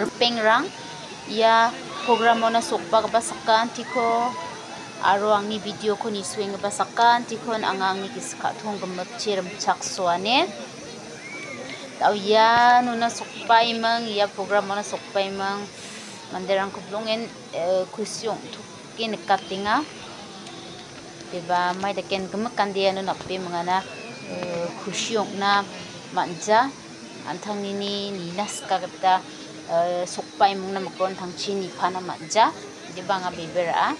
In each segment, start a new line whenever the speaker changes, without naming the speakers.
rpeng rang. Ya program ona sokpa ba sakan tiko aro angni video ko ni swing ba sakan tikon ang angni kiska thong gamat chiram chak suane tau ya nuna sokpai mang ya program ona sokpai mang manderang kublungen kusyong tukin katinga. Diba mai da ken gemak kandia nu napi mangana kusyong na manja. Antang nini ninas kagata sokpai mung na makon tang chini pana manja diba nga bibera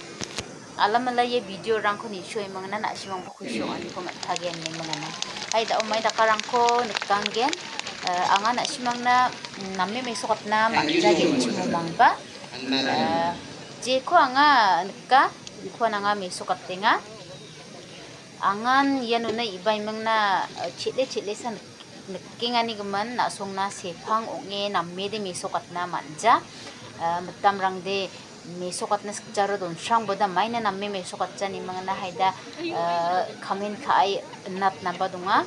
alam ala ye video rang ko ni shoy mga na si mong pukusyo ani ko mathagen ni mga na. Ay da umay da ko nikanggen anga na si na namme may sukat na magjagen chimumang ba. Je ko anga nikka ko na nga may sukat tinga angan yan na ibay mang na chile chile sa nikingani na song na sepang onge namme de may sukat na manja matam rang de mesokat na sakjaro don sang boda maina namme mesokat jani mga na haida kamen kai nat na badunga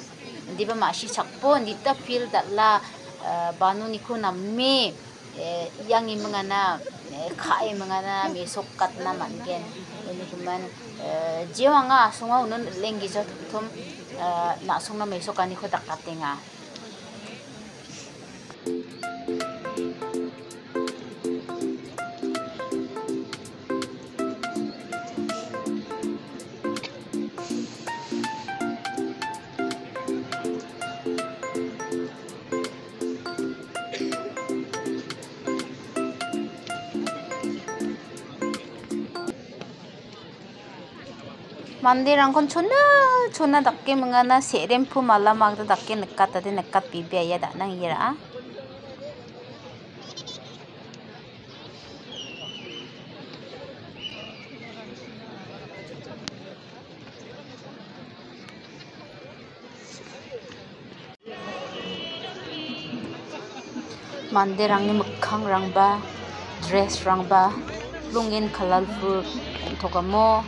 di ba mashi chakpo nita feel that la banu ni ko namme yang i mga na kai mga na mesokat na mangen ini kuman jiwa nga sunga unun lenggi jat Ah, uh, na na may so kani ko takate nga kon chona chona dakke mangana serempu nekat tadi nekat bibi ya dak nang ira mandirang ni mekhang rang ba dress rang ba lungin colorful tokamo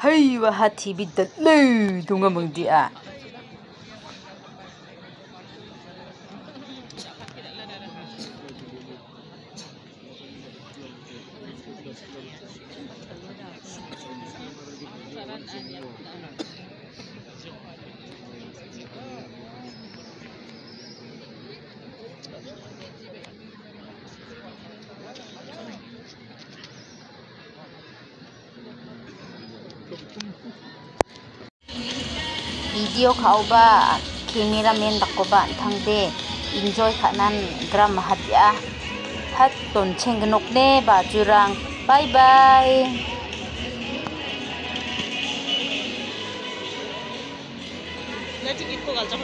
هيا هاتي بدل لي دونغا منديئة video kau ba cameraman dako ba thangde enjoy khanan gram hat ya hat ton chengnok ne ba jurang bye bye
나 지금 입고 가자,